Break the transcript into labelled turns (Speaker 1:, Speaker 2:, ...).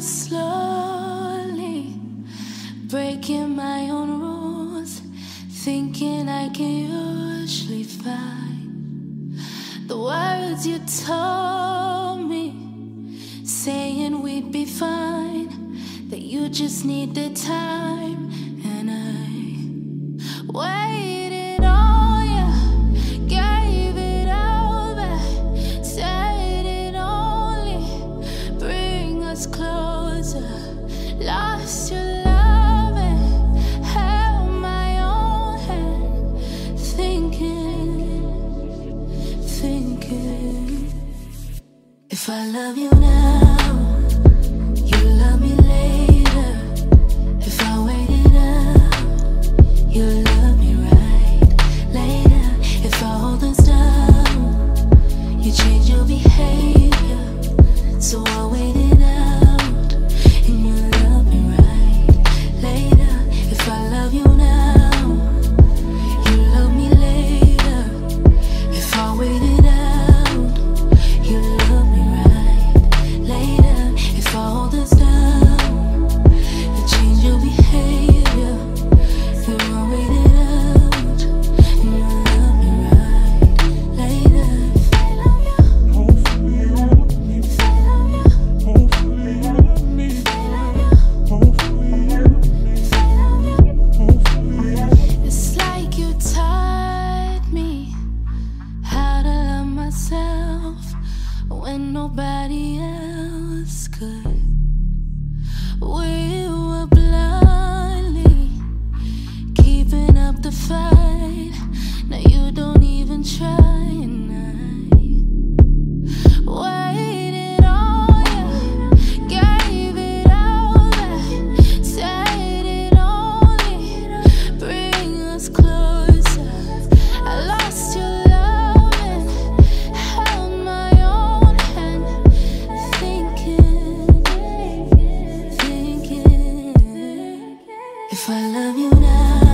Speaker 1: slowly breaking my own rules, thinking I can usually find the words you told me, saying we'd be fine, that you just need the time. If I love you now, you love me later. If I waited up, you love me right later. If I hold us down, you change your behavior. So I waited the fight. Now you don't even try, and I waited on you, gave it all back, said it only bring us closer. I lost your love and held my own hand, thinking, thinking. If I love you now,